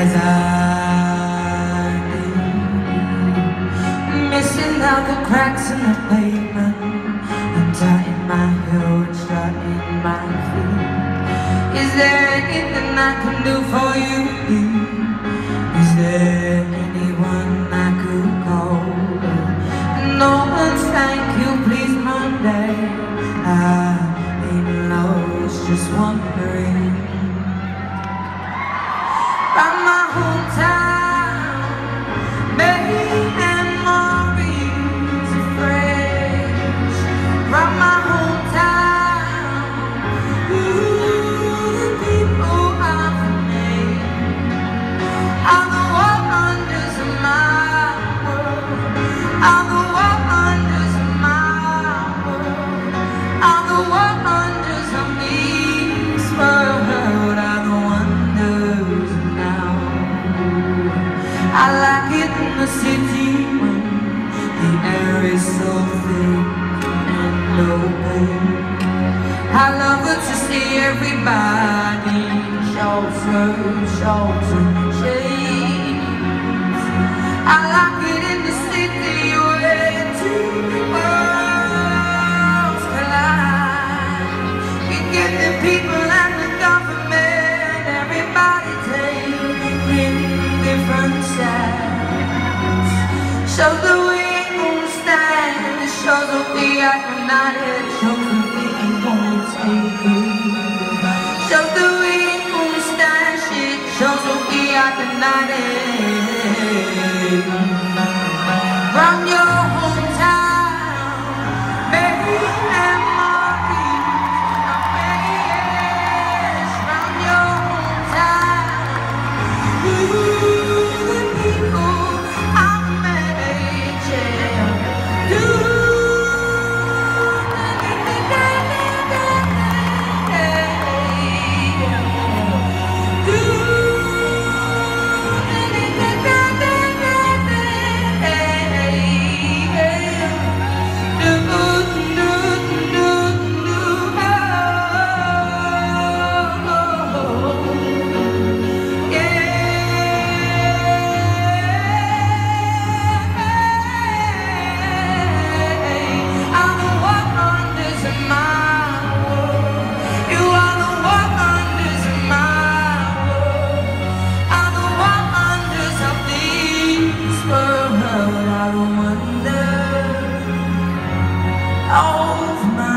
as I do Missing out the cracks in the pavement Untying my heart, and starting my feet Is there anything I can do for you? Is there anyone I could call? No one's thank you, please Monday I ain't lost, just wondering I love to see everybody shelter, shelter, shades. I like It shows that we. Shows that we ain't gonna take it. Of my